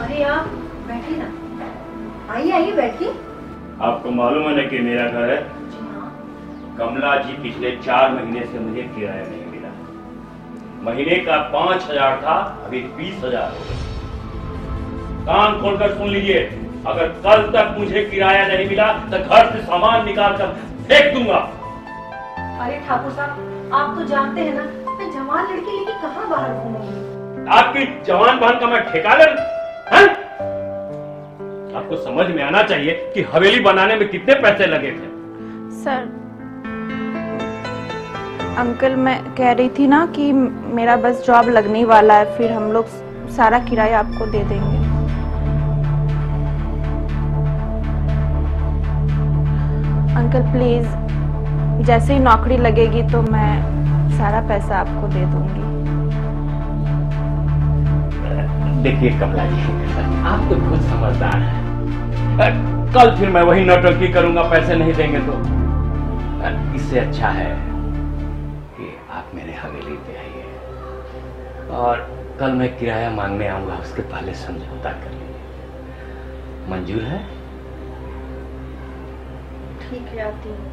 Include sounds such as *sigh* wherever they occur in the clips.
अरे आप बैठिए ना। आइए आइए बैठिए। आपको मालूम है ना कि मेरा घर है? हाँ। कमला जी पिछले चार महीने से मुझे किराया नहीं मिला। महीने का पाँच हज़ार था अभी बीस हज़ार हो गया। कान खोलकर सुन लीजिए अगर कल तक मुझे किराया नहीं मिला तो घर से सामान निकाल कर फेंक दूँगा। अरे ठाकुर साहब आप तो जानते हैं ना मैं जवान लड़की लेके कहाँ बाहर घूमूँगी? आपकी जवान बहन का मैं ठेका आपको समझ में आना चाहिए कि हवेली बनाने में कितने पैसे लगे थे। सर, अंकल, मैं कह रही थी ना कि मेरा बस जॉब लगने वाला है, फिर हम लोग सारा किराया आपको दे देंगे। अंकल प्लीज़ जैसे ही नौकरी लगेगी तो मैं सारा पैसा आपको दे दूँगी। देखिए कमला जी, आप तो खुद समझदार हैं। कल फिर मैं वही नौटंकी करूँगा, पैसे नहीं देंगे तो। इससे अच्छा है कि आप मेरे हवेली पे आइए। और कल मैं किराया मांगने आऊँगा, उसके पहले समझौता कर लीजिए। मंजूर है? ठीक है, आती हूँ।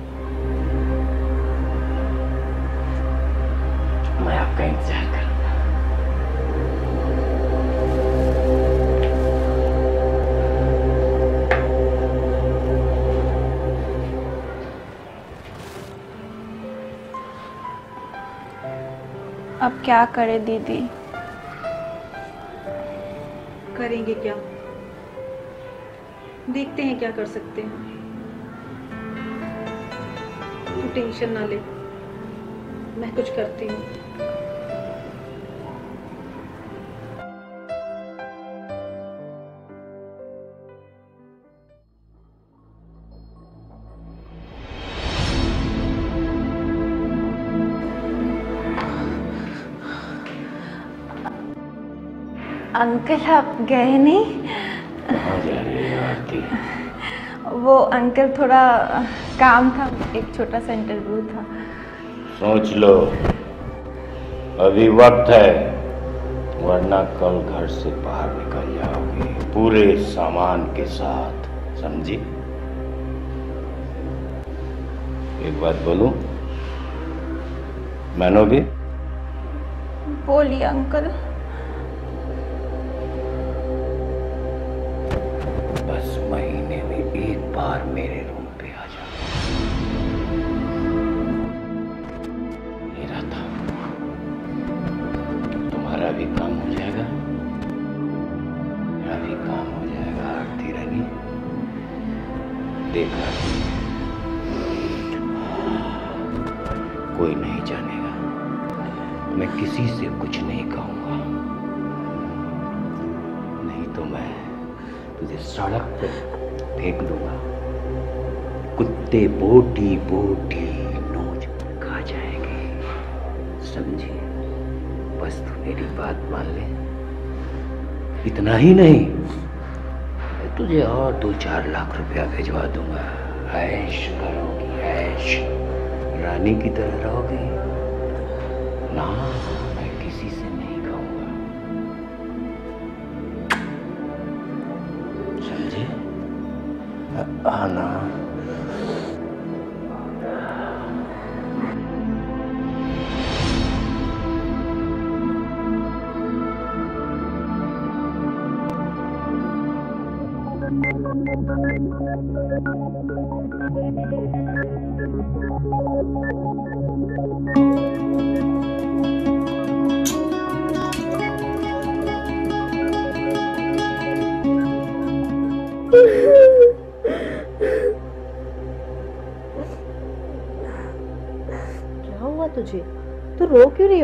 क्या करें दीदी? करेंगे क्या? देखते हैं क्या कर सकते हैं। तू टेंशन ना ले। मैं कुछ करती हूँ। अंकल आप गए नहीं? वो अंकल थोड़ा काम था एक छोटा सा इंटरव्यू था। सोच लो अभी वक्त है वरना कल घर से बाहर निकल जाओगे पूरे सामान के साथ समझी? एक बात बोलू? बोलूँ मानोगे बोलिए अंकल। बार मेरे रूम पे आ जाओ। मेरा था। तुम्हारा भी काम हो जाएगा। मेरा भी काम हो जाएगा, आरती रानी। देखा। कोई नहीं जानेगा। मैं किसी से कुछ नहीं कहूँगा। नहीं तो मैं तुझे सड़क पे फेंक दूँगा। कुत्ते बोटी बोटी नोच खा जाएँगे। समझे? बस तू मेरी बात मान ले। इतना ही नहीं, मैं तुझे और दो चार लाख रुपया भिजवा दूँगा। ऐश करोगी, ऐश। रानी की तरह रहोगी। ना, मैं किसी से नहीं कहूँगा। समझे? आना।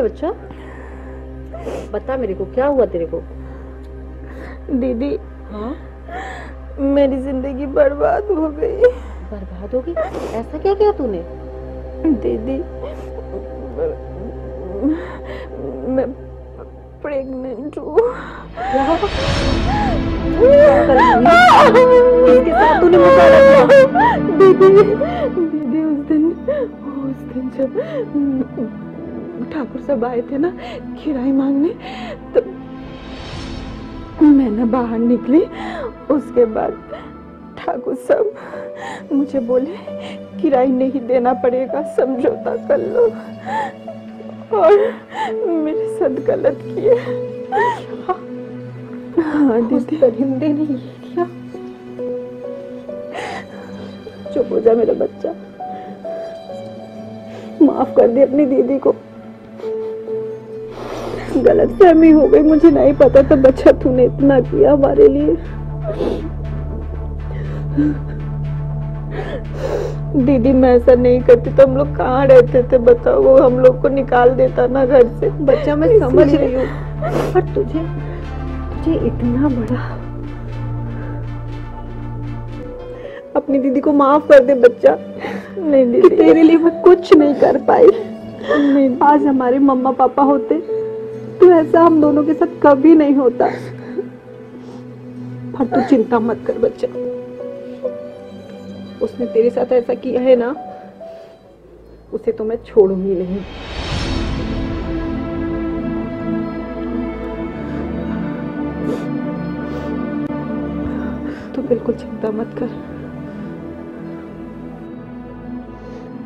बच्चा? बता मेरे को क्या हुआ तेरे को? दीदी हाँ? मेरी ज़िंदगी बर्बाद हो गई। बर्बाद होगी ऐसा क्या किया तूने? दीदी मैं प्रेग्नेंट हूँ। तूने दीदी दीदी उस दिन उस दिन जब ठाकुर साहब आए थे ना किराए मांगने तो मैं ना बाहर निकली, उसके बाद ठाकुर साहब मुझे बोले किराई नहीं देना पड़ेगा, समझौता कर लो। और मेरे साथ गलत किए। हाँ दीदी। परिंदे ने ये किया। चुप हो जा मेरा बच्चा। माफ़ कर दे अपनी दीदी को। गलत फहमी हो गई मुझे नहीं पता था बच्चा तूने इतना किया हमारे लिए। दीदी मैं ऐसा नहीं करती तो हम लोग कहाँ रहते थे बताओ? वो हम लोग को निकाल देता ना घर से। बच्चा मैं समझ रही हूँ। पर तुझे तुझे इतना बड़ा। अपनी दीदी को माफ़ कर दे बच्चा। नहीं दीदी। तेरे लिए मैं कुछ नहीं कर पाई। आज हमारे मम्मा पापा होते। तो ऐसा हम दोनों के साथ कभी नहीं होता। पर तू चिंता मत कर बच्चा। उसने तेरे साथ ऐसा किया है ना, उसे तो मैं छोड़ूँगी नहीं। तू बिल्कुल चिंता मत कर।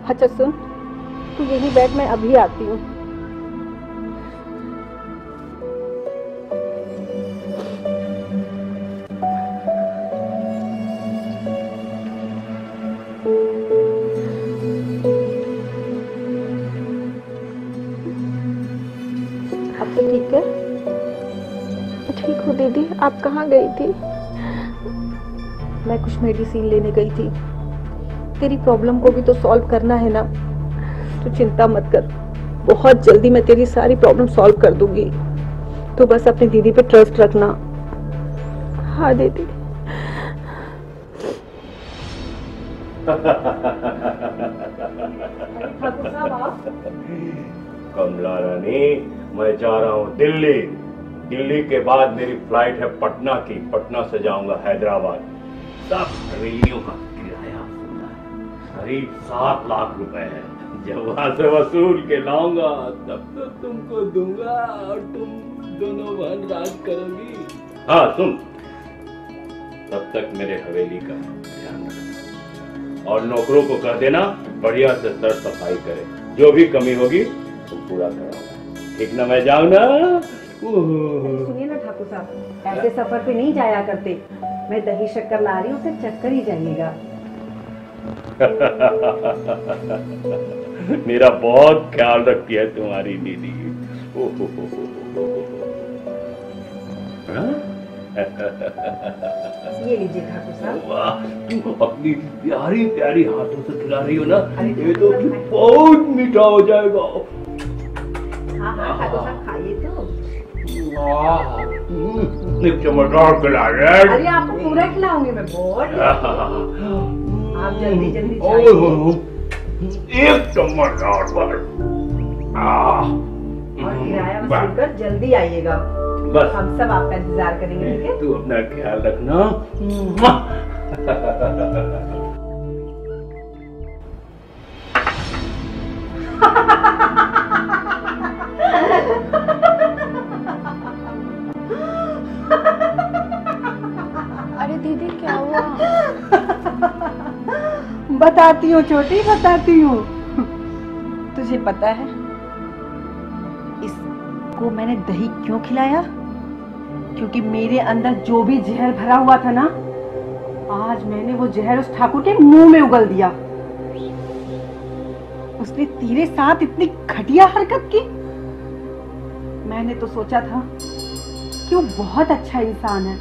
अच्छा सुन, तू यही बैठ मैं अभी आती हूँ। हो दीदी आप कहाँ गई थी? मैं कुछ मेडिसिन लेने गई थी। तेरी प्रॉब्लम को भी तो सॉल्व करना है ना। तो चिंता मत कर। बहुत जल्दी मैं तेरी सारी प्रॉब्लम सॉल्व कर दूँगी। तो बस अपनी दीदी पे ट्रस्ट रखना। हाँ दीदी। कमला रानी मैं जा रहा हूँ दिल्ली। दिल्ली के बाद मेरी फ़्लाइट है पटना की। पटना से जाऊँगा हैदराबाद। सब हवेलियों का किराया करीब सात लाख रुपए है। जब वहाँ से वसूल के लाऊँगा, तब तो तुमको दूँगा और तुम दोनों बहन राज करोगी। हाँ सुन। तब तक मेरे हवेली का ध्यान और नौकरों को कर देना, बढ़िया से सर सफ़ाई करे। जो भी कमी होगी वो पूरा कराऊँगा ठीक ना, मैं जाऊँ ना। सुनिए ना ठाकुर साहब ऐसे सफ़र पे नहीं जाया करते। मैं दही शक्कर ला रही हूँ उसे चक्कर ही जाइएगा *laughs* मेरा बहुत ख्याल रखती है तुम्हारी दीदी। हो? ये लीजिए ठाकुर साहब। वाह तुम अपनी प्यारी प्यारी हाथों से खिला रही हो ना ये तो बहुत मीठा हो जाएगा। हाँ हाँ ठाकुर साहब। हम्म, चमकदार खिला रहे अरे आपको पूरा खिलाऊँगी मैं बहुत। *laughs* आप जल्दी जल्दी। एक पर और किराया वसूल कर जल्दी आइएगा। बस। हम सब आपका इंतज़ार करेंगे ठीक है? तू अपना ख्याल रखना। *laughs* बताती हूँ छोटी बताती हूँ। तुझे पता है, इसको मैंने दही क्यों खिलाया? क्योंकि मेरे अंदर जो भी जहर भरा हुआ था ना, आज मैंने वो जहर उस ठाकुर के मुँह में उगल दिया। उसने तेरे साथ इतनी घटिया हरकत की। मैंने तो सोचा था कि वो बहुत अच्छा इंसान है,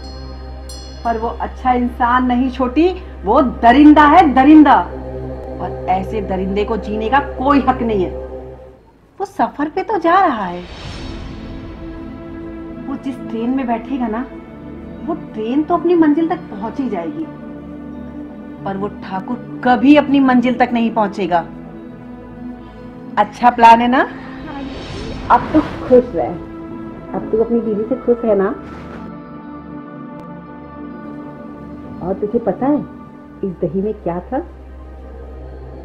पर वो अच्छा इंसान नहीं, छोटी। वो दरिंदा है, दरिंदा। और ऐसे दरिंदे को जीने का कोई हक नहीं है। वो सफ़र पे तो जा रहा है। वो जिस ट्रेन में बैठेगा ना, वो ट्रेन तो अपनी मंजिल तक पहुँच ही जाएगी। पर वो ठाकुर कभी अपनी मंजिल तक नहीं पहुंचेगा। अच्छा प्लान है ना? अब तो खुश रह। अब तू अपनी बीवी से खुश है ना? और तुझे पता है इस दही में क्या था?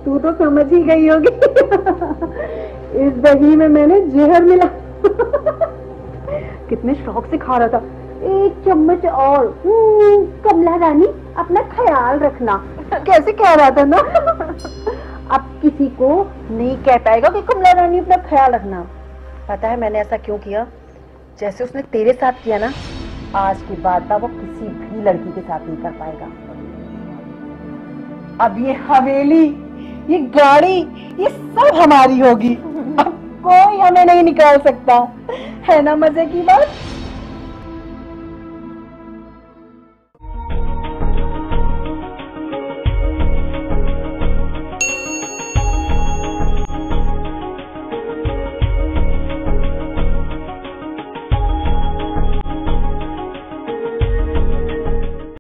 तू तो समझ ही गई होगी। *laughs* इस दही में मैंने जहर मिला। *laughs* कितने शौक से खा रहा था। एक चम्मच और। हम्म, कमला रानी, अपना ख्याल रखना। कैसे कह रहा था ना? *laughs* अब किसी को नहीं कह पाएगा कि कमला रानी अपना ख्याल रखना। पता है मैंने ऐसा क्यों किया? जैसे उसने तेरे साथ किया ना, आज की बात वो किसी भी लड़की के साथ नहीं कर पाएगा। अब ये हवेली, ये गाड़ी, ये सब हमारी होगी। अब कोई हमें नहीं निकाल सकता। है ना मज़े की बात?